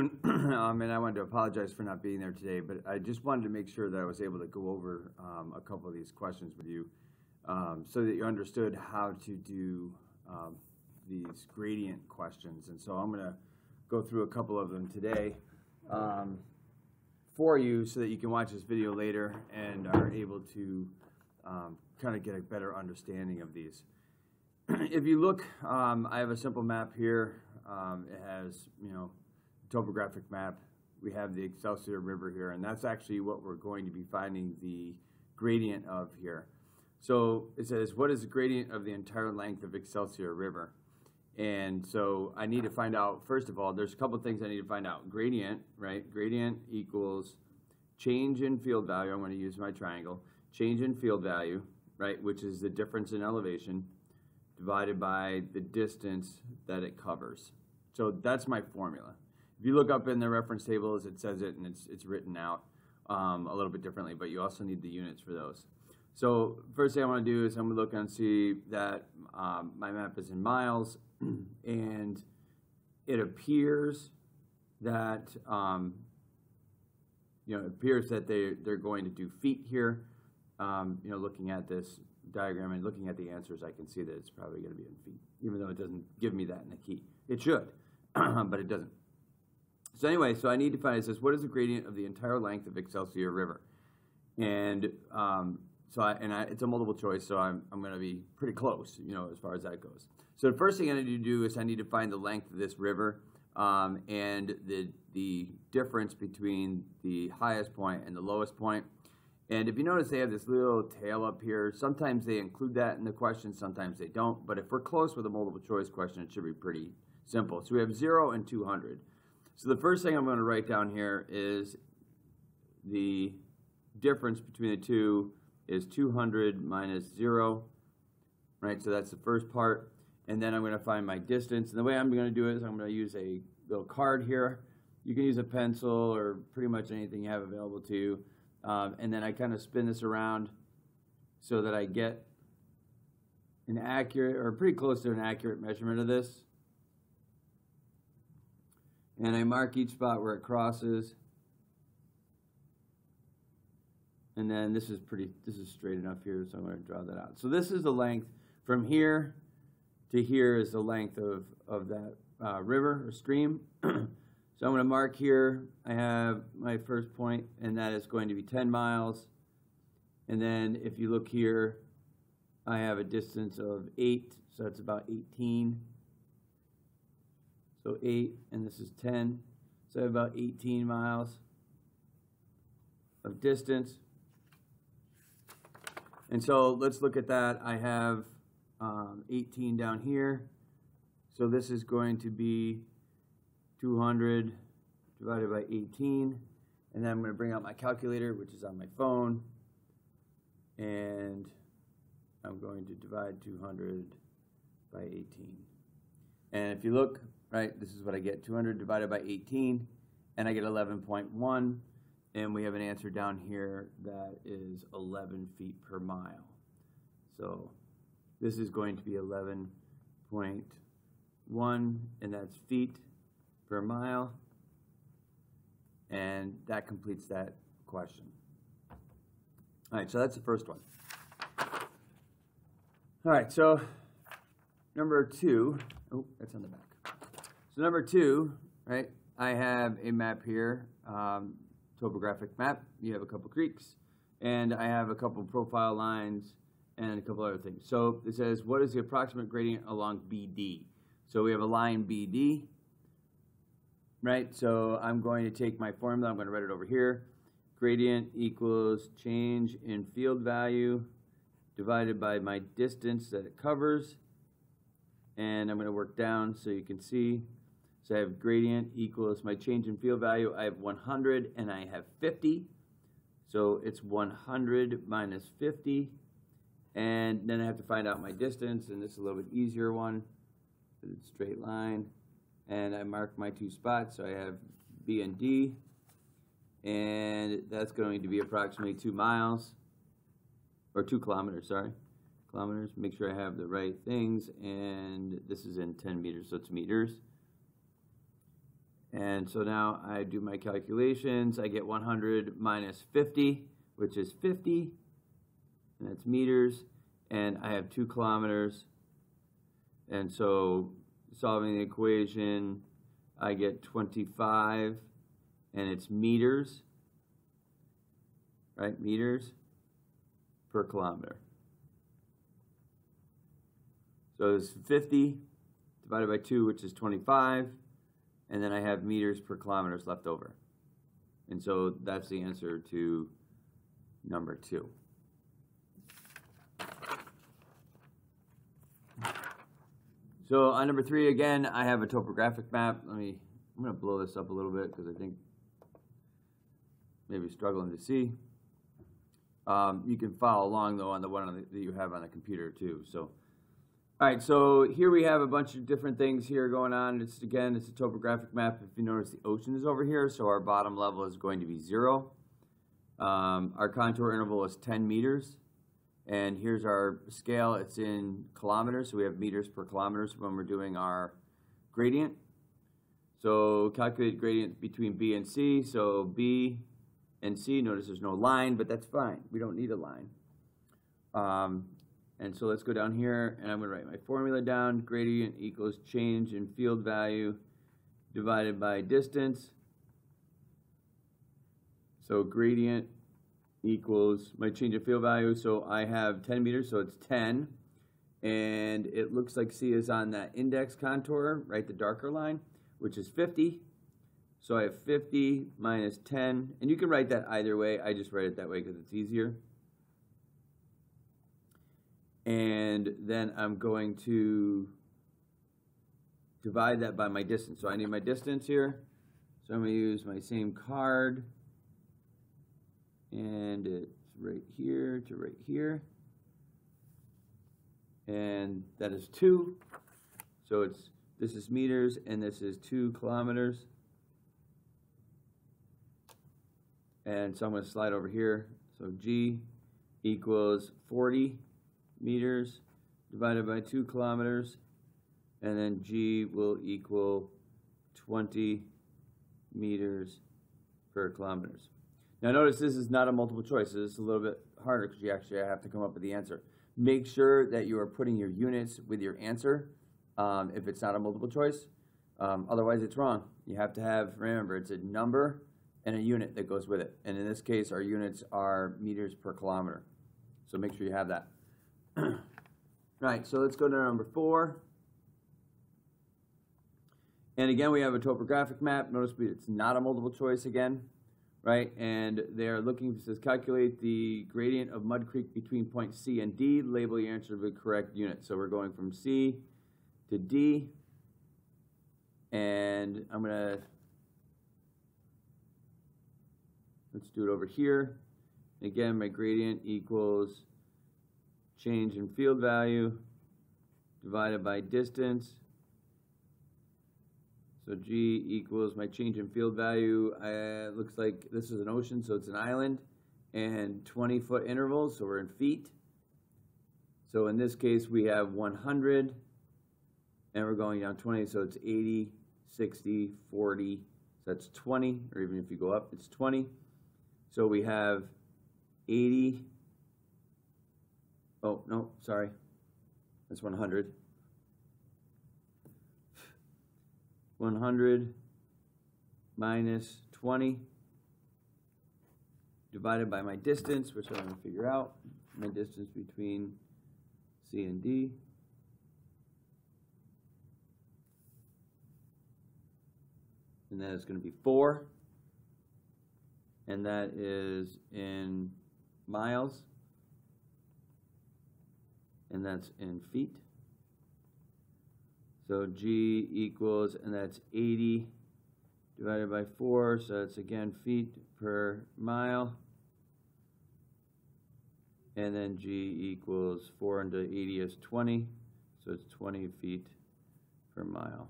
afternoon, um, and I wanted to apologize for not being there today, but I just wanted to make sure that I was able to go over um, a couple of these questions with you um, so that you understood how to do um, these gradient questions. And so I'm going to go through a couple of them today um, for you so that you can watch this video later and are able to um, kind of get a better understanding of these. if you look, I have a simple map here. It has, you know, topographic map. We have the Excelsior River here, and that's actually what we're going to be finding the gradient of here. So it says, what is the gradient of the entire length of Excelsior River? And so I need to find out, first of all, there's a couple things I need to find out. Gradient, right? Gradient equals change in field value. I'm going to use my triangle. Change in field value, right, which is the difference in elevation divided by the distance that it covers. So that's my formula. If you look up in the reference tables, it says it and it's, it's written out um, a little bit differently, but you also need the units for those. So first thing I want to do is I'm going to look and see that um, my map is in miles, and it appears that um, you know it appears that they they're going to do feet here. Um, you know, looking at this diagram and looking at the answers, I can see that it's probably going to be in feet, even though it doesn't give me that in the key. It should, but it doesn't. So anyway, so I need to find, it says, what is the gradient of the entire length of Excelsior River? And um, so I, and I, it's a multiple choice, so I'm, I'm going to be pretty close, you know, as far as that goes. So the first thing I need to do is I need to find the length of this river um, and the, the difference between the highest point and the lowest point. And if you notice, they have this little tail up here. Sometimes they include that in the question, sometimes they don't. But if we're close with a multiple choice question, it should be pretty simple. So we have 0 and 200. So the first thing I'm going to write down here is the difference between the two is 200 minus 0, right? So that's the first part. And then I'm going to find my distance. And the way I'm going to do it is I'm going to use a little card here. You can use a pencil or pretty much anything you have available to you. Um, and then I kind of spin this around so that I get an accurate or pretty close to an accurate measurement of this. And I mark each spot where it crosses. And then this is pretty, this is straight enough here, so I'm going to draw that out. So this is the length from here to here is the length of, of that uh, river or stream. So I'm going to mark here, I have my first point, and that is going to be 10 miles. And then if you look here, I have a distance of 8, so that's about 18. So 8, and this is 10. So I have about 18 miles of distance. And so let's look at that. I have um, 18 down here. So this is going to be 200 divided by 18. And then I'm going to bring out my calculator, which is on my phone. And I'm going to divide 200 by 18. And if you look, right, this is what I get, 200 divided by 18, and I get 11.1. And we have an answer down here that is 11 feet per mile. So this is going to be 11.1, and that's feet per mile. And that completes that question. All right, so that's the first one. All right, so number two, oh, that's on the back. So number two, right, I have a map here, um, topographic map. You have a couple creeks, and I have a couple profile lines and a couple other things. So it says, what is the approximate gradient along BD? So we have a line BD, right? So I'm going to take my formula, I'm going to write it over here. Gradient equals change in field value divided by my distance that it covers. And I'm going to work down so you can see. So I have gradient equals my change in field value. I have 100 and I have 50. So it's 100 minus 50. And then I have to find out my distance, and this is a little bit easier one. It's straight line and I mark my two spots. So I have B and D, and that's going to be approximately two miles, or two kilometers, sorry, kilometers. Make sure I have the right things, and this is in 10 meters, so it's meters. And so now I do my calculations. I get 100 minus 50, which is 50, and that's meters. And I have two kilometers. And so solving the equation, I get 25, and it's meters, right? Meters per kilometer. So it's 50 divided by 2, which is 25, and then I have meters per kilometers left over. And so that's the answer to number 2. So on number 3, again, I have a topographic map. Let me, I'm going to blow this up a little bit because I think maybe struggling to see. Um, you can follow along though on the one on the, that you have on the computer too. So, all right. So here we have a bunch of different things here going on. It's again, it's a topographic map. If you notice, the ocean is over here, so our bottom level is going to be zero. Um, our contour interval is 10 meters, and here's our scale. It's in kilometers, so we have meters per kilometers when we're doing our gradient. So calculate gradient between B and C. So B and C, notice there's no line, but that's fine. We don't need a line. Um, and so let's go down here, and I'm going to write my formula down. Gradient equals change in field value divided by distance. So gradient equals my change in field value. So I have 10 meters, so it's 10. And it looks like C is on that index contour, right, the darker line, which is 50. So I have 50 minus 10, and you can write that either way. I just write it that way because it's easier. And then I'm going to divide that by my distance. So I need my distance here. So I'm going to use my same card. And it's right here to right here. And that is 2. So it's this is meters, and this is 2 kilometers. And so I'm going to slide over here. So G equals 40 meters divided by 2 kilometers. And then G will equal 20 meters per kilometers. Now notice this is not a multiple choice. This is a little bit harder because you actually have to come up with the answer. Make sure that you are putting your units with your answer um, if it's not a multiple choice. Um, otherwise, it's wrong. You have to have, remember, it's a number and a unit that goes with it. And in this case, our units are meters per kilometer. So make sure you have that. right, so let's go to number four. And again, we have a topographic map. Notice it's not a multiple choice again, right? And they're looking, it says calculate the gradient of Mud Creek between point C and D. Label your answer with the correct unit. So we're going from C to D. And I'm going to Let's do it over here. Again, my gradient equals change in field value divided by distance. So G equals my change in field value. Looks like this is an ocean, so it's an island, and 20 foot intervals, so we're in feet. So in this case, we have 100, and we're going down 20, so it's 80, 60, 40, so that's 20, or even if you go up, it's 20. So we have 80. Oh, no, sorry. That's 100. 100 minus 20 divided by my distance, which I'm going to figure out. My distance between C and D. And that is going to be 4 and that is in miles, and that's in feet. So G equals, and that's 80 divided by 4, so that's again feet per mile. And then G equals 4 into 80 is 20, so it's 20 feet per mile.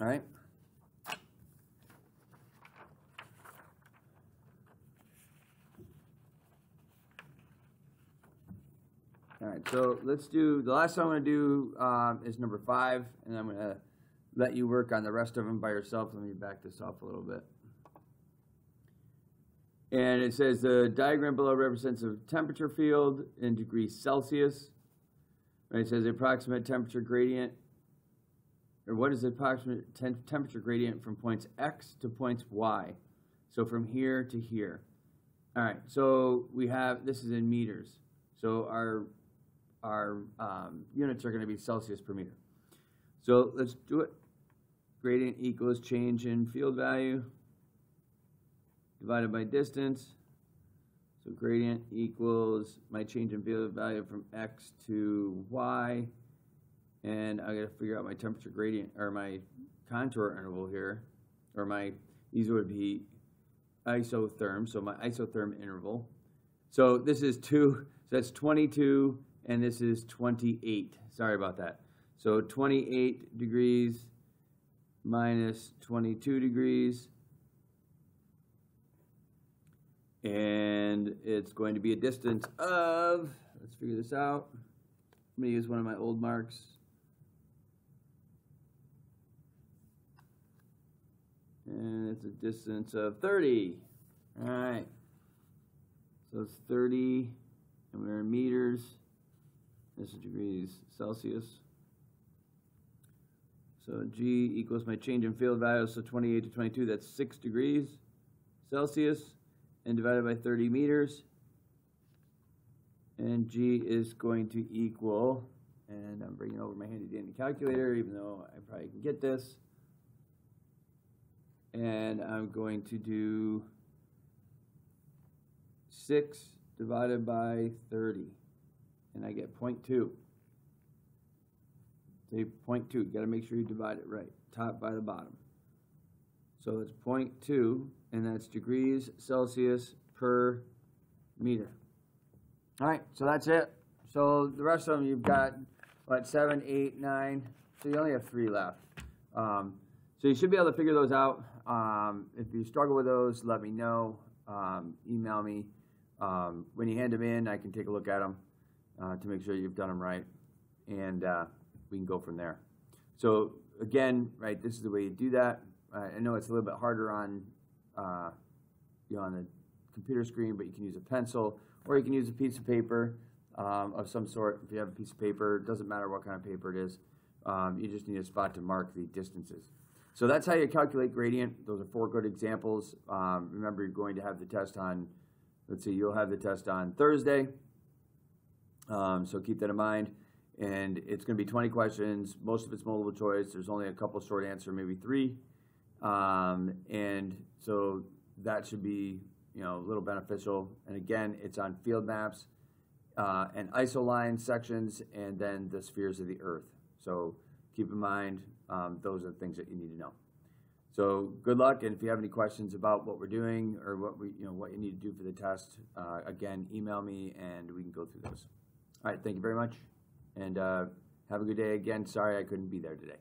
All right. All right, so let's do, the last one I'm gonna do, um, is number five, and I'm gonna let you work on the rest of them by yourself. Let me back this off a little bit. And it says the diagram below represents a temperature field in degrees Celsius. Right, it says the approximate temperature gradient, or what is the approximate tem- temperature gradient from points X to points Y? So from here to here. All right, so we have, this is in meters. So our, our um, units are going to be Celsius per meter. So let's do it. Gradient equals change in field value divided by distance. So gradient equals my change in field value from x to y. And I gotta figure out my temperature gradient, or my contour interval here, or my, these would be isotherm, so my isotherm interval. So this is two, so that's 22, and this is 28. Sorry about that. So 28 degrees minus 22 degrees. And it's going to be a distance of, let's figure this out. I'm going to use one of my old marks. And it's a distance of 30. All right. So it's 30, and we're in meters. This is degrees Celsius. So G equals my change in field value, so 28 to 22, that's 6 degrees Celsius, and divided by 30 meters. And G is going to equal, and I'm bringing over my handy dandy calculator, even though I probably can get this. And I'm going to do 6 divided by 30, and I get 0.2. Say 0.2, you gotta make sure you divide it right, top by the bottom. So it's 0.2, and that's degrees Celsius per meter. All right, so that's it. So the rest of them, you've got, what, seven, eight, nine, so you only have three left. Um, so you should be able to figure those out. Um, if you struggle with those, let me know. Um, email me. Um, when you hand them in, I can take a look at them uh, to make sure you've done them right. And uh, we can go from there. So again, right, this is the way you do that. Uh, I know it's a little bit harder on, uh, you know, on the computer screen, but you can use a pencil or you can use a piece of paper um, of some sort. If you have a piece of paper, it doesn't matter what kind of paper it is. Um, you just need a spot to mark the distances. So that's how you calculate gradient. Those are four good examples. Um, remember, you're going to have the test on, let's see, you'll have the test on Thursday. Um, so keep that in mind and it's going to be 20 questions. Most of it's multiple choice. There's only a couple short answer, maybe three, um, and so that should be you know a little beneficial. And again, it's on field maps uh, and isoline sections, and then the spheres of the Earth. So keep in mind um, those are the things that you need to know. So good luck, and if you have any questions about what we're doing or what we you know what you need to do for the test, uh, again email me and we can go through those. All right, thank you very much and uh, have a good day again. Sorry I couldn't be there today.